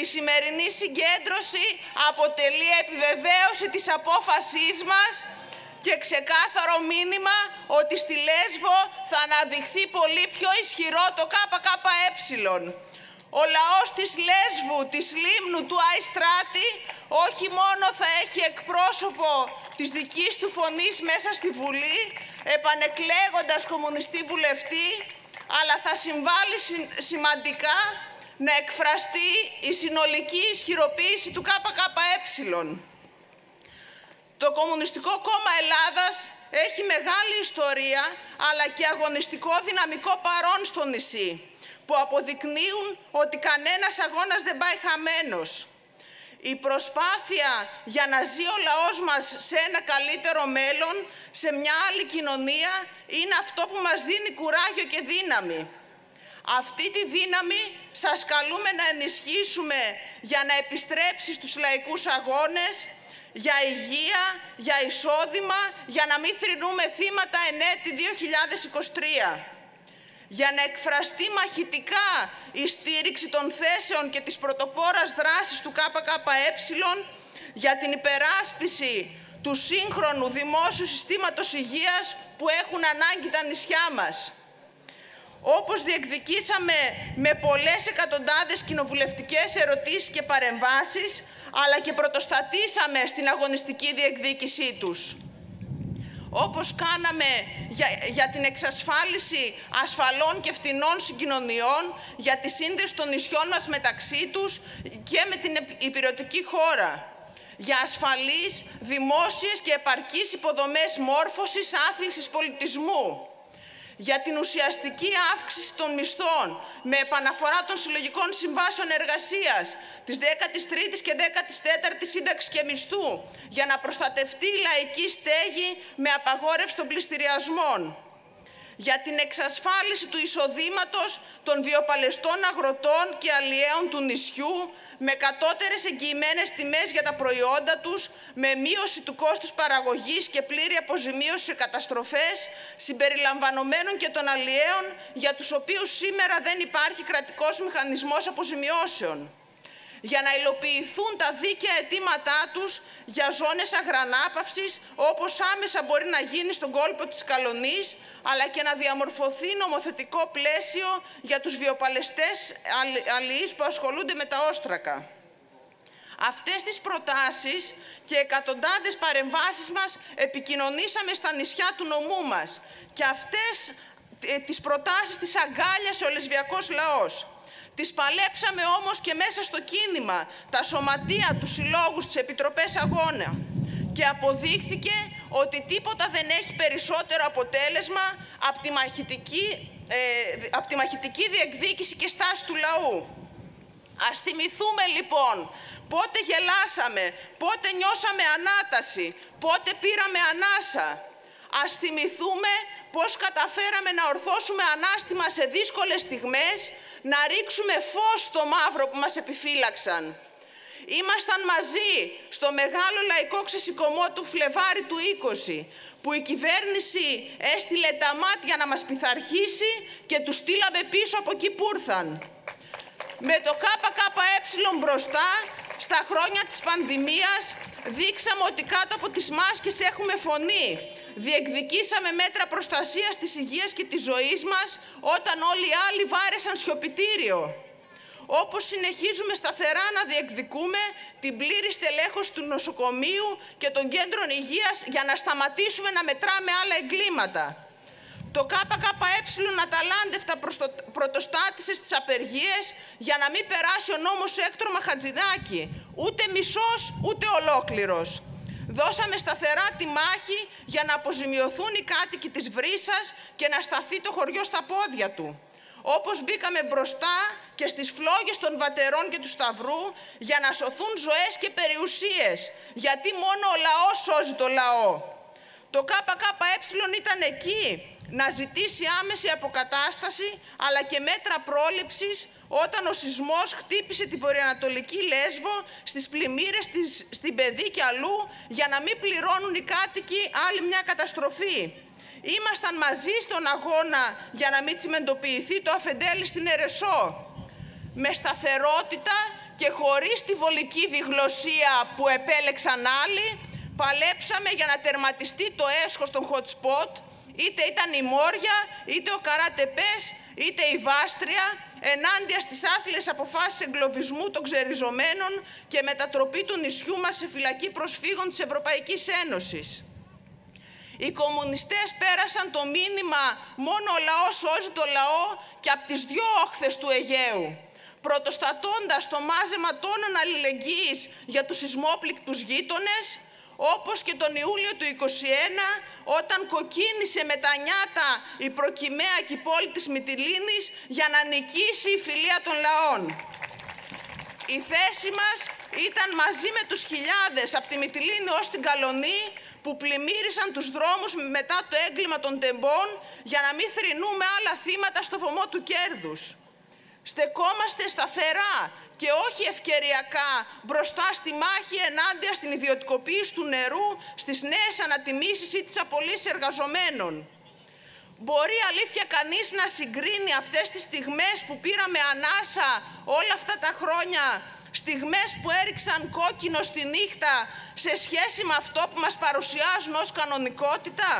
Η σημερινή συγκέντρωση αποτελεί επιβεβαίωση της απόφασής μας και ξεκάθαρο μήνυμα ότι στη Λέσβο θα αναδειχθεί πολύ πιο ισχυρό το ΚΚΕ. Ο λαός της Λέσβου, της Λίμνου, του Αϊστράτη όχι μόνο θα έχει εκπρόσωπο της δικής του φωνής μέσα στη Βουλή, επανεκλέγοντας κομμουνιστή βουλευτή, αλλά θα συμβάλλει σημαντικά να εκφραστεί η συνολική ισχυροποίηση του ΚΚΕ. Το Κομμουνιστικό Κόμμα Ελλάδας έχει μεγάλη ιστορία, αλλά και αγωνιστικό δυναμικό παρόν στο νησί, που αποδεικνύουν ότι κανένας αγώνας δεν πάει χαμένος. Η προσπάθεια για να ζει ο λαός μας σε ένα καλύτερο μέλλον, σε μια άλλη κοινωνία, είναι αυτό που μας δίνει κουράγιο και δύναμη. Αυτή τη δύναμη σας καλούμε να ενισχύσουμε για να επιστρέψει στους λαϊκούς αγώνες, για υγεία, για εισόδημα, για να μην θρυνούμε θύματα ενέτη 2023. Για να εκφραστεί μαχητικά η στήριξη των θέσεων και της πρωτοπόρας δράσης του ΚΚΕ για την υπεράσπιση του σύγχρονου δημόσιου συστήματος υγείας που έχουν ανάγκη τα νησιά μας. Όπως διεκδικήσαμε με πολλές εκατοντάδες κοινοβουλευτικές ερωτήσεις και παρεμβάσεις, αλλά και πρωτοστατήσαμε στην αγωνιστική διεκδίκησή τους. Όπως κάναμε για, για την εξασφάλιση ασφαλών και φτηνών συγκοινωνιών, για τη σύνδεση των νησιών μας μεταξύ τους και με την υπηρετική χώρα για ασφαλείς, δημόσιες και επαρκείς υποδομές μόρφωσης, άθλησης πολιτισμού, για την ουσιαστική αύξηση των μισθών με επαναφορά των συλλογικών συμβάσεων εργασίας της 13ης και 14ης σύνταξης και μισθού για να προστατευτεί η λαϊκή στέγη με απαγόρευση των πληστηριασμών για την εξασφάλιση του εισοδήματος των βιοπαλαιστών αγροτών και αλλιέων του νησιού με κατώτερες εγγυημένες τιμές για τα προϊόντα τους, με μείωση του κόστους παραγωγής και πλήρη αποζημίωση σε καταστροφές, συμπεριλαμβανομένων και των αλλιέων, για τους οποίους σήμερα δεν υπάρχει κρατικός μηχανισμός αποζημιώσεων για να υλοποιηθούν τα δίκαια αιτήματά τους για ζώνες αγρανάπαυσης, όπως άμεσα μπορεί να γίνει στον κόλπο της Καλονής, αλλά και να διαμορφωθεί νομοθετικό πλαίσιο για τους βιοπαλαιστές αλληλείς που ασχολούνται με τα όστρακα. Αυτές τις προτάσεις και εκατοντάδες παρεμβάσεις μας επικοινωνήσαμε στα νησιά του νομού μας και αυτές ε, τις προτάσεις τις αγκάλιασε ο λεσβιακός λαός. Τις παλέψαμε όμως και μέσα στο κίνημα, τα σωματεία, του συλλόγους, τις επιτροπές αγώνα. Και αποδείχθηκε ότι τίποτα δεν έχει περισσότερο αποτέλεσμα από τη μαχητική, ε, από τη μαχητική διεκδίκηση και στάση του λαού. Ας θυμηθούμε λοιπόν πότε γελάσαμε, πότε νιώσαμε ανάταση, πότε πήραμε ανάσα. Ας θυμηθούμε πώς καταφέραμε να ορθώσουμε ανάστημα σε δύσκολες στιγμές, να ρίξουμε φως στο μαύρο που μας επιφύλαξαν. Ήμασταν μαζί στο μεγάλο λαϊκό ξεσηκωμό του Φλεβάρι του 20, που η κυβέρνηση έστειλε τα μάτια να μας πειθαρχήσει και τους στείλαμε πίσω από εκεί που ήρθαν. Με το ΚΚΕ μπροστά, στα χρόνια της πανδημίας, δείξαμε ότι κάτω από τις μάσκες έχουμε φωνή διεκδικήσαμε μέτρα προστασίας της υγείας και της ζωής μας όταν όλοι οι άλλοι βάρεσαν σιωπητήριο. Όπως συνεχίζουμε σταθερά να διεκδικούμε την πλήρη στελέχωση του νοσοκομείου και των κέντρων υγείας για να σταματήσουμε να μετράμε άλλα εγκλήματα. Το ΚΚΕ αταλάντευτα πρωτοστάτησες στις απεργίες για να μην περάσει ο νόμος έκτρωμα Χατζηδάκη. Ούτε μισός, ούτε ολόκληρος. Δώσαμε σταθερά τη μάχη για να αποζημιωθούν οι κάτοικοι της Βρύσας και να σταθεί το χωριό στα πόδια του. Όπως μπήκαμε μπροστά και στις φλόγες των βατερών και του Σταυρού για να σωθούν ζωές και περιουσίες, γιατί μόνο ο λαός σώζει το λαό. Το ΚΚΕ ήταν εκεί να ζητήσει άμεση αποκατάσταση αλλά και μέτρα πρόληψης όταν ο σεισμός χτύπησε την βορειοανατολική Λέσβο στις πλημμύρες, στην Παιδί και αλλού για να μην πληρώνουν οι κάτοικοι άλλη μια καταστροφή. Ήμασταν μαζί στον αγώνα για να μην τσιμεντοποιηθεί το αφεντέλι στην Ερεσό. Με σταθερότητα και χωρίς τη βολική διγλωσία που επέλεξαν άλλοι, παλέψαμε για να τερματιστεί το έσχος των hot spot, είτε ήταν η Μόρια, είτε ο Καράτεπές, είτε η Βάστρια, ενάντια στις άθλιες αποφάσεις εγκλωβισμού των ξεριζωμένων και μετατροπή του νησιού μας σε φυλακή προσφύγων της Ευρωπαϊκής Ένωσης. Οι κομμουνιστές πέρασαν το μήνυμα «Μόνο ο λαός σώζει το λαό» και από τις δυο όχθες του Αιγαίου, πρωτοστατώντας το μάζεμα τόνων αλληλεγγύης για τους σεισμόπληκτους γείτονες, όπως και τον Ιούλιο του 21, όταν κοκκίνησε με τα νιάτα η προκυμαία και η πόλη της Μυτιλίνης για να νικήσει η φιλία των λαών. Η θέση μας ήταν μαζί με τους χιλιάδες από τη Μυτιλίνη ως την Καλονή που πλημμύρισαν τους δρόμους μετά το έγκλημα των τεμπών για να μην θρυνούμε άλλα θύματα στο βωμό του κέρδους. Στεκόμαστε σταθερά και όχι ευκαιριακά μπροστά στη μάχη ενάντια στην ιδιωτικοποίηση του νερού, στις νέες ανατιμήσεις ή τις απολύσεις εργαζομένων. Μπορεί αλήθεια κανείς να συγκρίνει αυτές τις στιγμές που πήραμε ανάσα όλα αυτά τα χρόνια στιγμές που έριξαν κόκκινο στη νύχτα σε σχέση με αυτό που μας παρουσιάζουν ως κανονικότητα,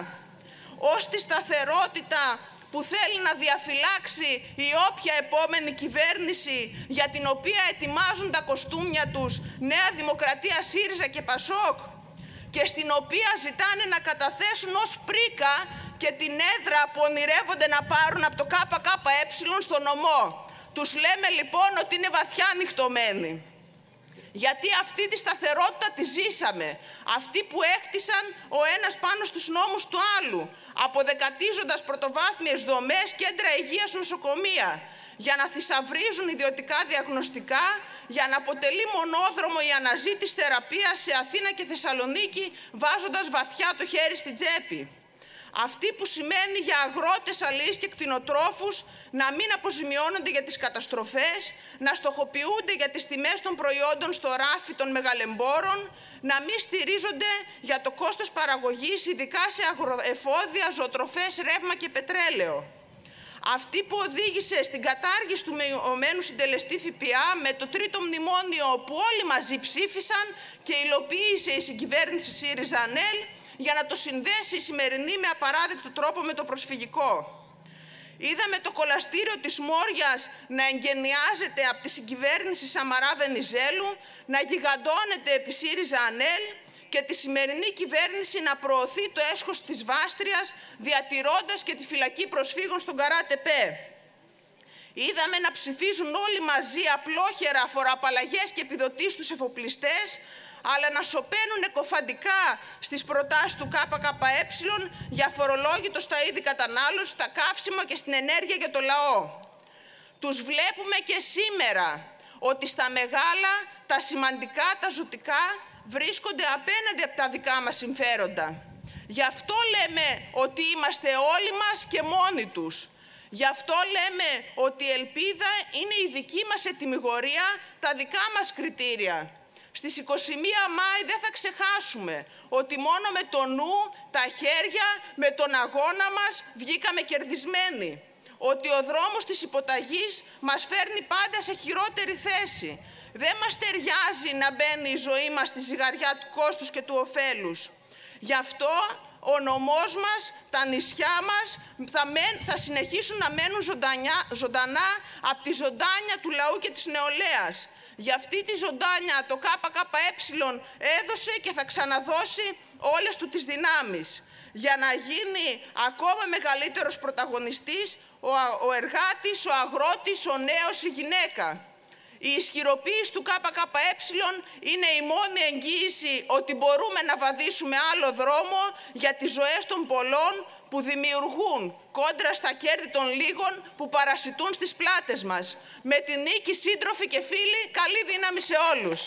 ως τη σταθερότητα που θέλει να διαφυλάξει η όποια επόμενη κυβέρνηση για την οποία ετοιμάζουν τα κοστούμια τους Νέα Δημοκρατία, ΣΥΡΙΖΑ και ΠΑΣΟΚ και στην οποία ζητάνε να καταθέσουν ως πρίκα και την έδρα που ονειρεύονται να πάρουν από το ΚΚΕ στο νομό. Τους λέμε λοιπόν ότι είναι βαθιά νυχτωμένοι. Γιατί αυτή τη σταθερότητα τη ζήσαμε. Αυτή που έκτισαν ο ένας πάνω στους νόμους του άλλου, αποδεκατίζοντας πρωτοβάθμιες δομές, κέντρα υγείας, νοσοκομεία, για να θησαυρίζουν ιδιωτικά διαγνωστικά, για να αποτελεί μονόδρομο η αναζήτηση θεραπείας σε Αθήνα και Θεσσαλονίκη, βάζοντας βαθιά το χέρι στην τσέπη αυτή που σημαίνει για αγρότες, αλείς και κτηνοτρόφους να μην αποζημιώνονται για τις καταστροφές, να στοχοποιούνται για τις τιμές των προϊόντων στο ράφι των μεγαλεμπόρων, να μην στηρίζονται για το κόστος παραγωγής, ειδικά σε αγροεφόδια, ζωοτροφές, ρεύμα και πετρέλαιο. Αυτή που οδήγησε στην κατάργηση του μειωμένου συντελεστή ΦΠΑ με το τρίτο μνημόνιο που όλοι μαζί ψήφισαν και υλοποίησε η συγκυβέρνηση ΣΥΡΙΖΑ-ΑΝΕΛ, για να το συνδέσει η σημερινή με απαράδεκτο τρόπο με το προσφυγικό. Είδαμε το κολαστήριο της Μόριας να εγκαινιάζεται από τη συγκυβέρνηση Σαμαρά Βενιζέλου, να γιγαντώνεται επί ΣΥΡΙΖΑ ΑΝΕΛ και τη σημερινή κυβέρνηση να προωθεί το έσχος της Βάστριας, διατηρώντας και τη φυλακή προσφύγων στον Καράτεπέ. Είδαμε να ψηφίζουν όλοι μαζί απλόχερα φοροαπαλλαγές και επιδοτήσεις στους εφοπλιστές, αλλά να σωπαίνουν εκοφαντικά στις προτάσεις του ΚΚΕ για φορολόγητο στα είδη κατανάλωσης, στα καύσιμα και στην ενέργεια για το λαό. Τους βλέπουμε και σήμερα ότι στα μεγάλα, τα σημαντικά, τα ζωτικά βρίσκονται απέναντι από τα δικά μας συμφέροντα. Γι' αυτό λέμε ότι είμαστε όλοι μας και μόνοι τους. Γι' αυτό λέμε ότι η ελπίδα είναι η δική μας ετοιμιγορία, τα δικά μας κριτήρια. Στις 21 Μάη δεν θα ξεχάσουμε ότι μόνο με το νου, τα χέρια, με τον αγώνα μας βγήκαμε κερδισμένοι. Ότι ο δρόμος της υποταγής μας φέρνει πάντα σε χειρότερη θέση. Δεν μας ταιριάζει να μπαίνει η ζωή μας στη ζυγαριά του κόστους και του ωφέλους. Γι' αυτό ο νομός μας, τα νησιά μας θα, θα συνεχίσουν να μένουν ζωντανιά, ζωντανά από τη ζωντάνια του λαού και της νεολαίας. Για αυτή τη ζωντάνια το ΚΚΕ έδωσε και θα ξαναδώσει όλες του τις δυνάμεις για να γίνει ακόμα μεγαλύτερος πρωταγωνιστής ο, ο εργάτης, ο αγρότης, ο νέος, η γυναίκα. Η ισχυροποίηση του ΚΚΕ είναι η μόνη εγγύηση ότι μπορούμε να βαδίσουμε άλλο δρόμο για τις ζωές των πολλών που δημιουργούν κόντρα στα κέρδη των λίγων που παρασιτούν στις πλάτες μας. Με την νίκη σύντροφοι και φίλοι, καλή δύναμη σε όλους.